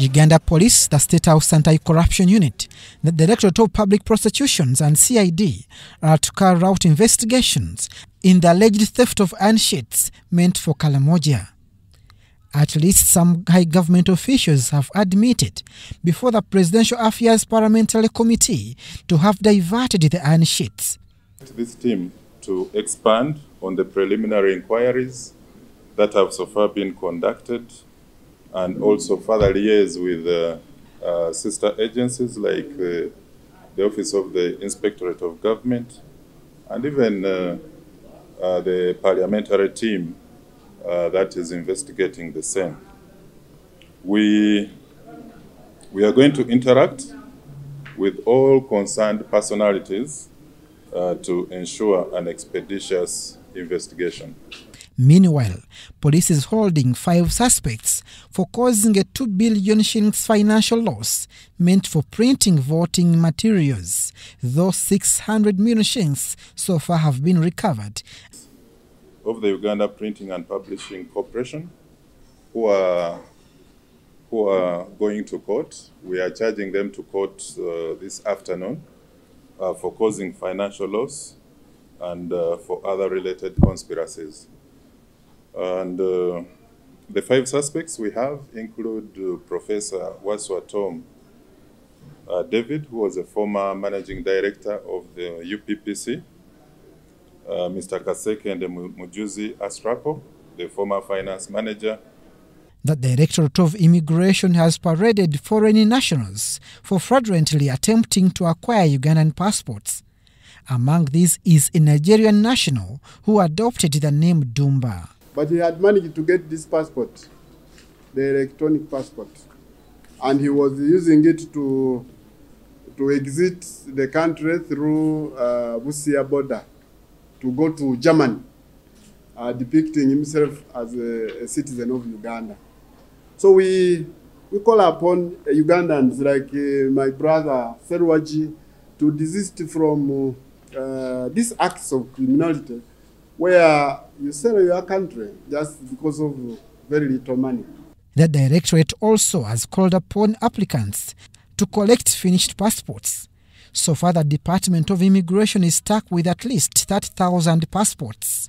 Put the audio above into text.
Uganda Police, the State House Anti-Corruption Unit, the Directorate of Public Prosecutions and CID are to carry out investigations in the alleged theft of iron sheets meant for Karamoja. At least some high government officials have admitted before the Presidential Affairs Parliamentary Committee to have diverted the iron sheets. This team to expand on the preliminary inquiries that have so far been conducted and also further liaise with uh, uh, sister agencies like uh, the Office of the Inspectorate of Government and even uh, uh, the parliamentary team uh, that is investigating the same. We, we are going to interact with all concerned personalities to ensure an expeditious investigation. Meanwhile, police is holding five suspects for causing a 2 billion shillings financial loss meant for printing voting materials, though 600 million shillings so far have been recovered. Of the Uganda Printing and Publishing Corporation, who are, who are going to court, we are charging them to court uh, this afternoon uh, for causing financial loss and uh, for other related conspiracies. And uh, the five suspects we have include uh, Professor Waswa Tom uh, David, who was a former managing director of the UPPC, uh, Mr. Kaseke and Mujuzi Astrapo, the former finance manager. The Directorate of Immigration has paraded foreign nationals for fraudulently attempting to acquire Ugandan passports. Among these is a Nigerian national who adopted the name Dumba. But he had managed to get this passport, the electronic passport, and he was using it to to exit the country through uh, Busia border to go to Germany, uh, depicting himself as a, a, citizen of Uganda. So we we call upon Ugandans like uh, my brother Serwaji to desist from uh, these acts of criminality where you sell your country just because of very little money. The Directorate also has called upon applicants to collect finished passports. So far, the Department of Immigration is stuck with at least 30,000 passports.